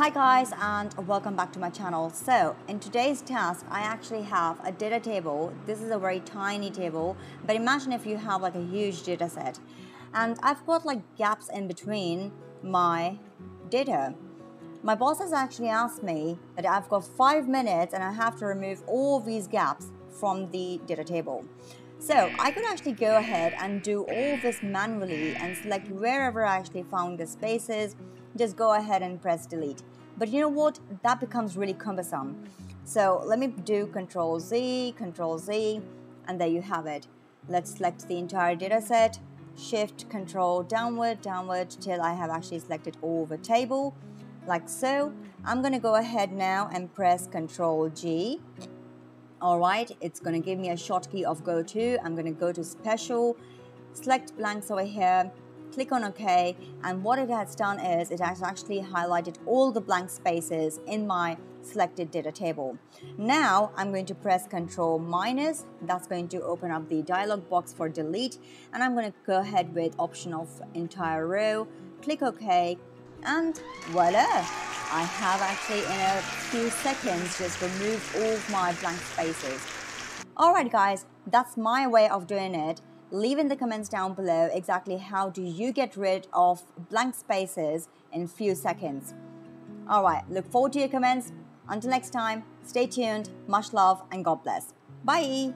Hi guys and welcome back to my channel. So in today's task I actually have a data table. This is a very tiny table but imagine if you have like a huge data set and I've got like gaps in between my data. My boss has actually asked me that I've got five minutes and I have to remove all these gaps from the data table. So I could actually go ahead and do all this manually and select wherever I actually found the spaces, just go ahead and press delete. But you know what? That becomes really cumbersome. So let me do Control Z, Control Z, and there you have it. Let's select the entire data set, Shift Control downward, downward till I have actually selected all the table, like so. I'm to go ahead now and press Control G. All right, it's going to give me a shortcut of go to. I'm going to go to Special, select blanks over here, click on OK and what it has done is it has actually highlighted all the blank spaces in my selected data table. Now I'm going to press Control minus, that's going to open up the dialog box for delete and I'm going to go ahead with option of entire row, click OK and voila! I have actually in a few seconds just removed all my blank spaces. Alright guys, that's my way of doing it leave in the comments down below exactly how do you get rid of blank spaces in few seconds. All right, look forward to your comments. Until next time, stay tuned, much love, and God bless. Bye.